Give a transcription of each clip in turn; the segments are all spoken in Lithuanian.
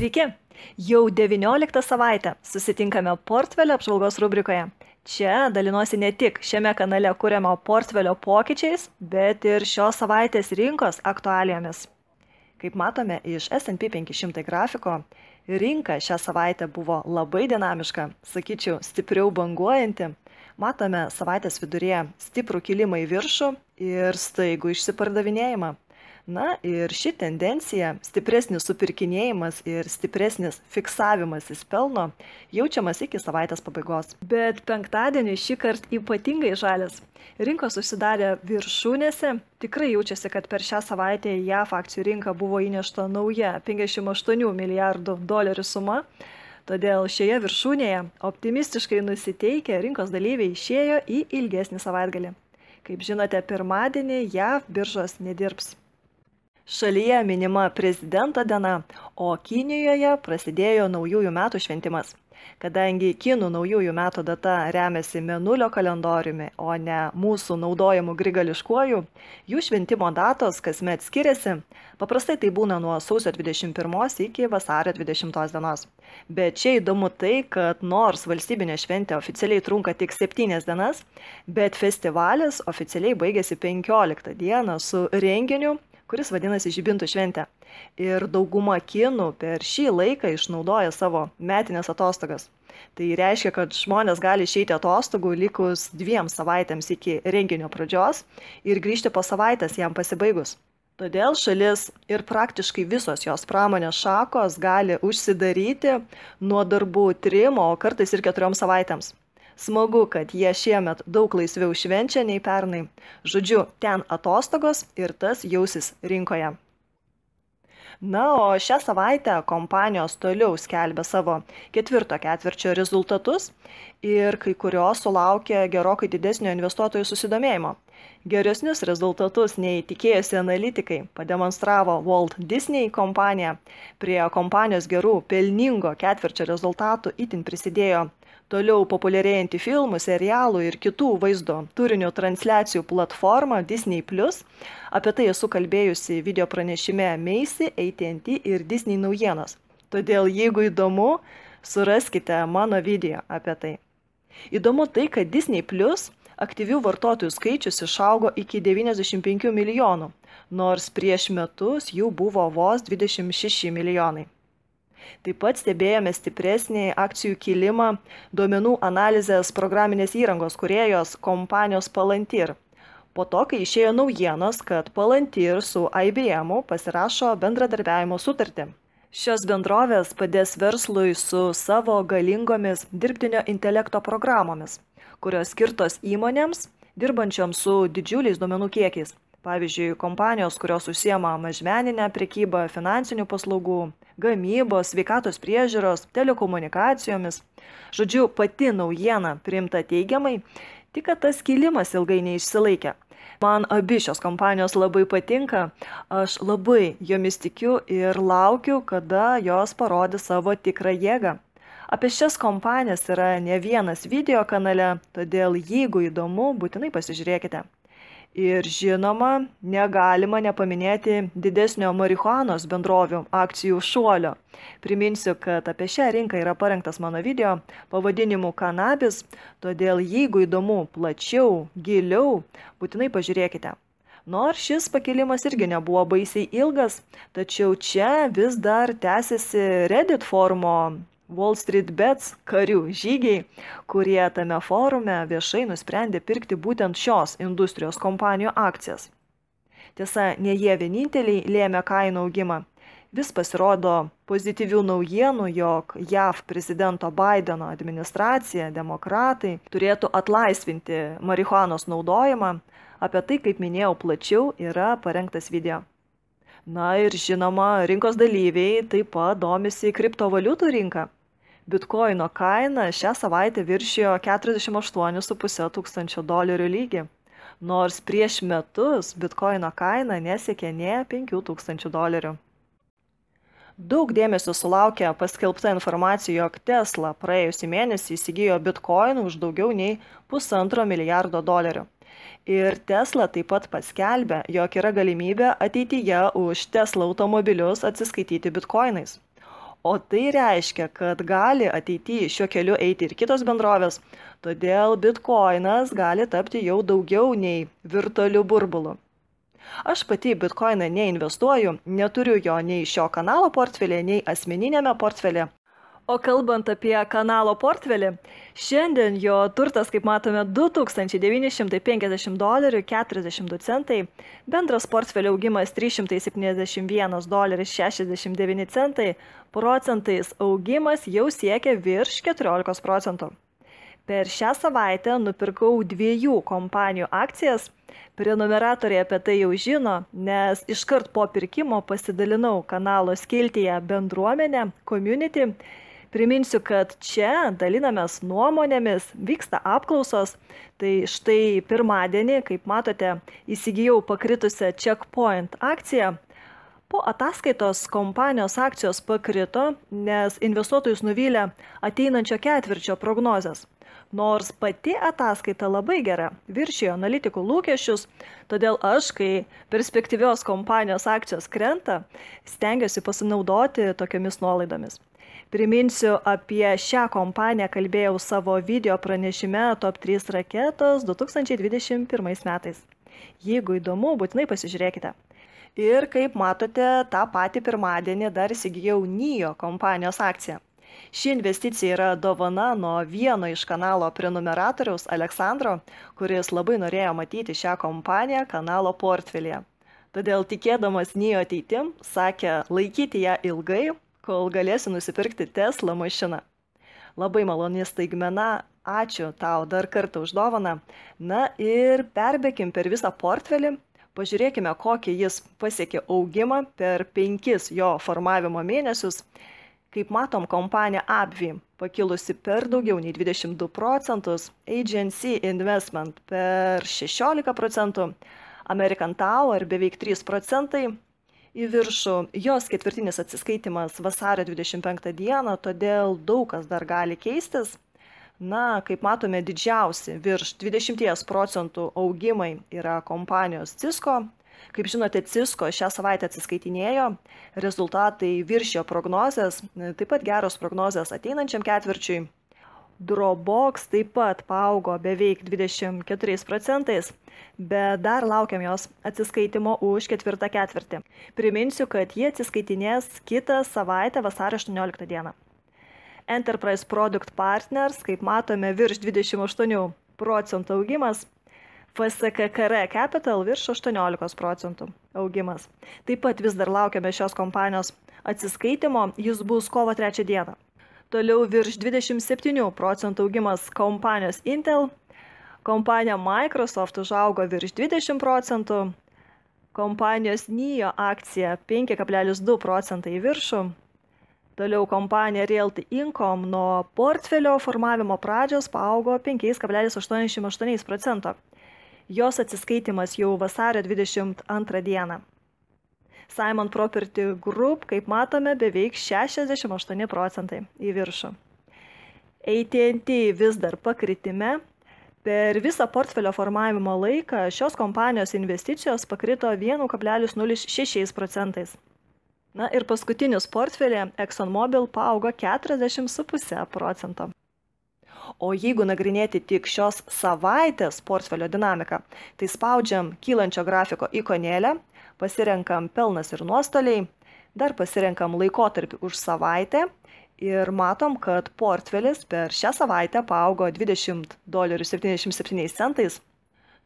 Sveiki! Jau 19 savaitę susitinkame portfelio apžvalgos rubrikoje. Čia dalinuosi ne tik šiame kanale kuriamo portfelio pokyčiais, bet ir šios savaitės rinkos aktualijomis. Kaip matome iš SP 500 grafiko, rinka šią savaitę buvo labai dinamiška, sakyčiau, stipriau banguojanti. Matome savaitės viduryje stiprų kilimą į viršų ir staigų išsipardavinėjimą. Na ir ši tendencija, stipresnis supirkinėjimas ir stipresnis fiksavimasis pelno jaučiamas iki savaitės pabaigos. Bet penktadienį šį kartą ypatingai žalias. Rinkos užsidarė viršūnėse. Tikrai jaučiasi, kad per šią savaitę į JAF akcijų rinką buvo įnešta nauja 58 milijardų dolerių suma. Todėl šioje viršūnėje optimistiškai nusiteikę rinkos dalyviai išėjo į ilgesnį savaitgalį. Kaip žinote, pirmadienį JAV biržos nedirbs. Šalyje minima prezidento diena, o Kinijoje prasidėjo naujųjų metų šventimas. Kadangi kinų naujųjų metų data remiasi Menulio kalendoriumi, o ne mūsų naudojimu grigališkuoju, jų šventimo datos kasmet skiriasi. Paprastai tai būna nuo sausio 21 iki vasario 20 dienos. Bet čia įdomu tai, kad nors valstybinė šventė oficialiai trunka tik 7 dienas, bet festivalis oficialiai baigėsi 15 dieną su renginiu kuris vadinasi Žibintų šventė. Ir dauguma kinų per šį laiką išnaudoja savo metinės atostogas. Tai reiškia, kad žmonės gali išeiti atostogų likus dviem savaitėms iki renginio pradžios ir grįžti po savaitės jam pasibaigus. Todėl šalis ir praktiškai visos jos pramonės šakos gali užsidaryti nuo darbų trim, o kartais ir keturiom savaitėms. Smagu, kad jie šiemet daug laisviau švenčia nei pernai. Žodžiu, ten atostogos ir tas jausis rinkoje. Na, o šią savaitę kompanijos toliau skelbia savo ketvirto ketvirčio rezultatus ir kai kurios sulaukė gerokai didesnio investuotojų susidomėjimo. Geresnius rezultatus nei tikėjosi analitikai pademonstravo Walt Disney kompanija. Prie kompanijos gerų pelningo ketvirčio rezultatų itin prisidėjo toliau populiarėjanti filmų, serialų ir kitų vaizdo turinio transliacijų platforma Disney. Apie tai esu kalbėjusi video pranešime Meisi, ATT ir Disney naujienos. Todėl, jeigu įdomu, suraskite mano video apie tai. Įdomu tai, kad Disney Plus aktyvių vartotojų skaičius išaugo iki 95 milijonų, nors prieš metus jų buvo vos 26 milijonai. Taip pat stebėjome stipresnį akcijų kilimą duomenų analizės programinės įrangos kuriejos kompanijos Palantir. Po to, kai išėjo naujienos, kad Palantir su IBM pasirašo bendradarbiavimo sutartį. Šios bendrovės padės verslui su savo galingomis dirbtinio intelekto programomis, kurios skirtos įmonėms, dirbančioms su didžiuliais duomenų kiekiais. Pavyzdžiui, kompanijos, kurios užsiema mažmeninę prekybą, finansinių paslaugų, gamybos, sveikatos priežiūros, telekomunikacijomis. Žodžiu, pati naujiena priimta teigiamai, tik kad tas kilimas ilgai neišsilaikė. Man abi šios kompanijos labai patinka, aš labai jomis tikiu ir laukiu, kada jos parodys savo tikrą jėgą. Apie šias kompanijas yra ne vienas video kanale, todėl jeigu įdomu, būtinai pasižiūrėkite. Ir žinoma, negalima nepaminėti didesnio marihuanos bendrovių akcijų šuolio. Priminsiu, kad apie šią rinką yra parengtas mano video pavadinimu kanabis, todėl jeigu įdomu plačiau, giliau, būtinai pažiūrėkite. Nors šis pakilimas irgi nebuvo baisiai ilgas, tačiau čia vis dar tęsiasi Reddit forumo Wall Street Bets karių žygiai, kurie tame forume viešai nusprendė pirkti būtent šios industrijos kompanijų akcijas. Tiesa, ne jie vieninteliai lėmė kainų augimą. Vis pasirodo pozityvių naujienų, jog JAV prezidento Bideno administracija, demokratai turėtų atlaisvinti marihuanos naudojimą. Apie tai, kaip minėjau, plačiau yra parengtas video. Na ir žinoma, rinkos dalyviai taip pat domisi kriptovaliutų rinką. Bitkoino kaina šią savaitę viršijo 48,5 tūkstančio dolerių lygį, nors prieš metus bitkoino kaina nesiekė ne 5 tūkstančių dolerių. Daug dėmesio sulaukė paskelbta informacija, jog Tesla praėjusį mėnesį įsigijo bitkoinų už daugiau nei pusantro milijardo dolerių. Ir Tesla taip pat paskelbė, jog yra galimybė ateityje už Tesla automobilius atsiskaityti bitkoinais O tai reiškia, kad gali ateityje šiuo keliu eiti ir kitos bendrovės, todėl bitkoinas gali tapti jau daugiau nei virtualiu burbulu. Aš pati bitkoiną neinvestuoju, neturiu jo nei šio kanalo portfelė, nei asmeninėme portfelė, O kalbant apie kanalo portfelį, šiandien jo turtas, kaip matome, 2950 dolerių 42 centai, bendras portfelio augimas 371 doleris 69 centai, procentais augimas jau siekia virš 14 procentų. Per šią savaitę nupirkau dviejų kompanijų akcijas. Prenumeratoriai apie tai jau žino, nes iškart po pirkimo pasidalinau kanalo skiltyje bendruomenę, community Priminsiu, kad čia dalinamės nuomonėmis, vyksta apklausos. Tai štai pirmadienį, kaip matote, įsigijau pakritusią Checkpoint akciją. Po ataskaitos kompanijos akcijos pakrito, nes investuotojus nuvylė ateinančio ketvirčio prognozes. Nors pati ataskaita labai gera, viršijo analitikų lūkesčius, todėl aš, kai perspektyvios kompanijos akcijos krenta, stengiuosi pasinaudoti tokiamis nuolaidomis. Priminsiu, apie šią kompaniją kalbėjau savo video pranešime Top 3 raketos 2021 metais. Jeigu įdomu, būtinai pasižiūrėkite. Ir kaip matote, tą patį pirmadienį dar įsigijau NIO kompanijos akciją. Ši investicija yra dovana nuo vieno iš kanalo prenumeratoriaus Aleksandro, kuris labai norėjo matyti šią kompaniją kanalo portfelėje. Todėl tikėdamas NIO ateitim, sakė laikyti ją ilgai, kol galėsi nusipirkti Tesla mašiną. Labai maloni staigmena, ačiū tau dar kartą už dovaną. Na ir perbėkim per visą portfelį, pažiūrėkime, kokį jis pasiekė augimą per penkis jo formavimo mėnesius. Kaip matom, kompanija Abvi pakilusi per daugiau nei 22 procentus, Agency Investment per 16 procentų, American Tower beveik 3 procentai, į viršų jos ketvirtinis atsiskaitimas vasario 25 dieną, todėl daug kas dar gali keistis. Na, kaip matome, didžiausi virš 20 procentų augimai yra kompanijos Cisco. Kaip žinote, Cisco šią savaitę atsiskaitinėjo, rezultatai viršijo prognozes, taip pat geros prognozes ateinančiam ketvirčiui. Dropbox taip pat paaugo beveik 24 procentais, bet dar laukiam jos atsiskaitimo už ketvirtą ketvirtį. Priminsiu, kad jie atsiskaitinės kitą savaitę vasario 18 dieną. Enterprise Product Partners, kaip matome, virš 28 procentų augimas, FSKKR Capital virš 18 procentų augimas. Taip pat vis dar laukiame šios kompanijos atsiskaitimo, jis bus kovo 3 dieną. Toliau virš 27 procentų augimas kompanijos Intel, kompanija Microsoft užaugo virš 20 procentų, kompanijos NIO akcija 5,2 procentai į viršų, toliau kompanija Realty Income nuo portfelio formavimo pradžios paaugo 5,88 procento. Jos atsiskaitimas jau vasario 22 dieną. Simon Property Group, kaip matome, beveik 68 procentai į viršų. AT&T vis dar pakritime. Per visą portfelio formavimo laiką šios kompanijos investicijos pakrito 1,06 procentais. Na ir paskutinis portfelė ExxonMobil paaugo 40,5 procento. O jeigu nagrinėti tik šios savaitės portfelio dinamiką, tai spaudžiam kylančio grafiko ikonėlę pasirenkam pelnas ir nuostoliai, dar pasirenkam laikotarpį už savaitę ir matom, kad portfelis per šią savaitę paaugo 20 dolerių 77 centais.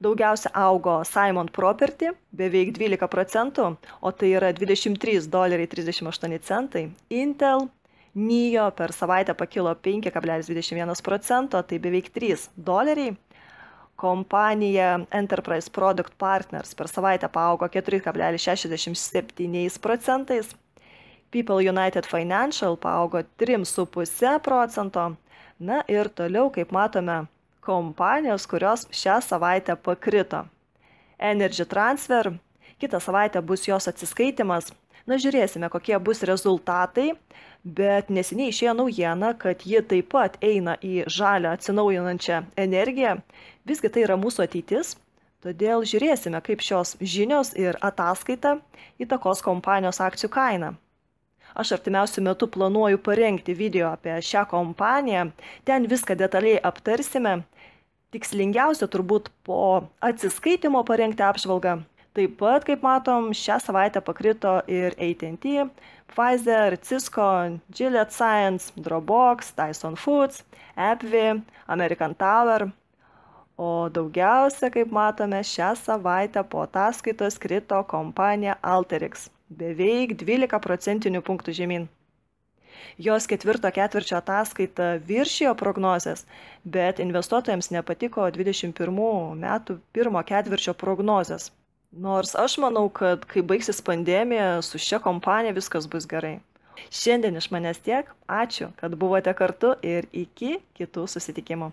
Daugiausia augo Simon Property beveik 12 procentų, o tai yra 23 doleriai 38 centai. Intel, NIO per savaitę pakilo 5,21 procento, tai beveik 3 doleriai kompanija Enterprise Product Partners per savaitę paaugo 4,67 procentais, People United Financial paaugo 3,5 procento. Na ir toliau, kaip matome, kompanijos, kurios šią savaitę pakrito. Energy Transfer, kitą savaitę bus jos atsiskaitimas. Na žiūrėsime, kokie bus rezultatai, bet neseniai išėjo naujiena, kad ji taip pat eina į žalę atsinaujinančią energiją Visgi tai yra mūsų ateitis, todėl žiūrėsime, kaip šios žinios ir ataskaita įtakos kompanijos akcijų kainą. Aš artimiausiu metu planuoju parengti video apie šią kompaniją, ten viską detaliai aptarsime. Tikslingiausia turbūt po atsiskaitimo parengti apžvalgą. Taip pat, kaip matom, šią savaitę pakrito ir AT&T, Pfizer, Cisco, Gillette Science, Dropbox, Tyson Foods, AppV, American Tower, o daugiausia, kaip matome, šią savaitę po ataskaitos krito kompanija Alterix - beveik 12 procentinių punktų žemyn. Jos ketvirto ketvirčio ataskaita viršijo prognozes, bet investuotojams nepatiko 21 metų pirmo ketvirčio prognozes. Nors aš manau, kad kai baigsis pandemija, su šia kompanija viskas bus gerai. Šiandien iš manęs tiek. Ačiū, kad buvote kartu ir iki kitų susitikimų.